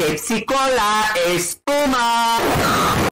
Pepsi Cola es Puma.